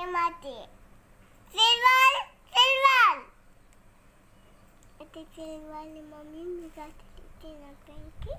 Nemati. Silver, silver. Ate silver ni mami ni zati tina kwenki.